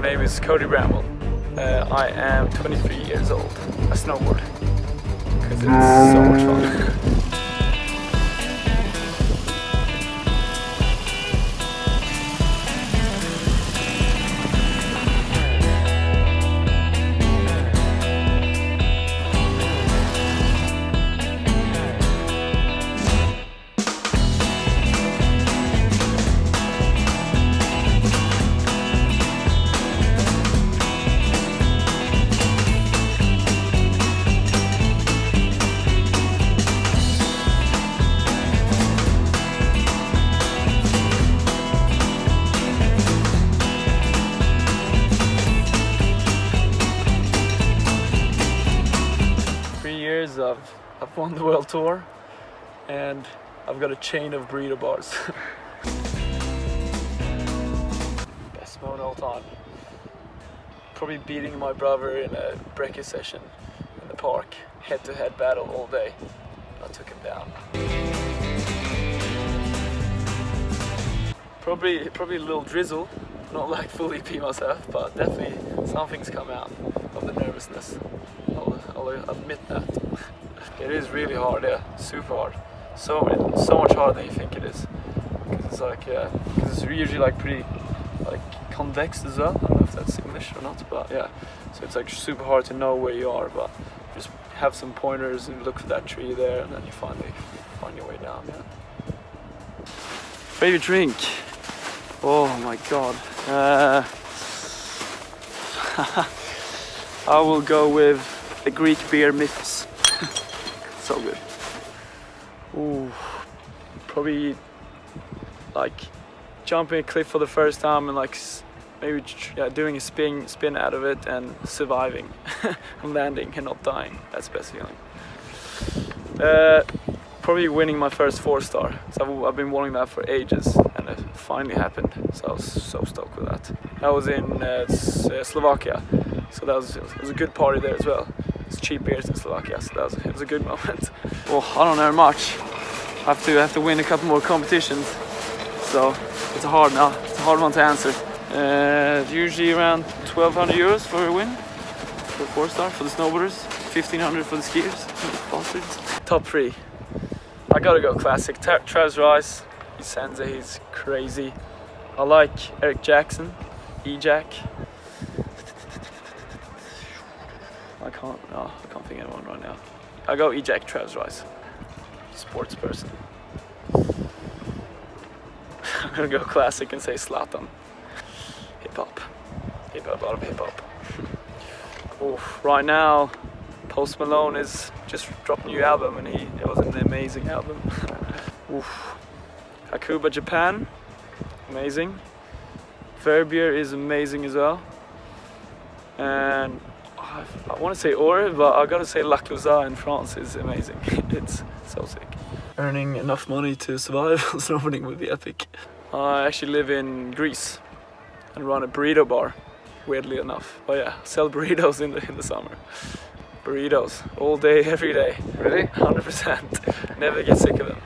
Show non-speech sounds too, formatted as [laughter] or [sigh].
My name is Cody Bramwell. Uh, I am 23 years old. I snowboard because it's so much fun. Three years I've, I've won the world tour and I've got a chain of burrito bars. [laughs] Best moment of all time. Probably beating my brother in a brekkie session in the park. Head to head battle all day. I took him down. Probably, probably a little drizzle. Not like fully pee myself, but definitely something's come out of the nervousness. Admit that. it is really hard, yeah, super hard. So so much harder than you think it is. Because it's like, yeah, because it's usually like pretty like convex as well. I don't know if that's English or not, but yeah. So it's like super hard to know where you are, but just have some pointers and look for that tree there, and then you finally find your way down. Yeah. Favorite drink? Oh my god. Uh, [laughs] I will go with the Greek beer Mythos. [laughs] so good. Ooh, probably like jumping a cliff for the first time and like maybe yeah, doing a spin spin out of it and surviving [laughs] and landing and not dying. That's the best feeling. Uh, probably winning my first four star. So I've, been wanting that for ages, and it finally happened. So I was so stoked with that. That was in uh, uh, Slovakia, so that was was a good party there as well. It's cheap beers in Slovakia, so that was it was a good moment. Well, I don't earn much. I have to have to win a couple more competitions, so it's a hard now. It's a hard one to answer. Uh, usually around 1,200 euros for a win for four star for the snowboarders, 1,500 for the skiers. Bastards. Top three. I gotta go classic. Tra- Travis Rice, he's sensei, he's crazy. I like Eric Jackson, E-Jack. Can't, no, I can't think anyone right now. I go E-Jack, Travis Rice. Sports person. [laughs] I'm gonna go classic and say Zlatan. Hip hop. Hip hop, a lot of hip hop. [laughs] Oof, right now, Post Malone is just dropped a new album and he it was an amazing album. [laughs] Oof. Hakuba Japan, amazing. Verbier is amazing as well. And I, I want to say Åre, but I gotta say La Clusaz in France is amazing. [laughs] it's so sick. Earning enough money to survive snowboarding would be epic. I actually live in Greece and run a burrito bar, weirdly enough. But yeah, [laughs] sell burritos in the in the summer. Burritos all day, [laughs] every day. Really? 100%. Never get sick of it.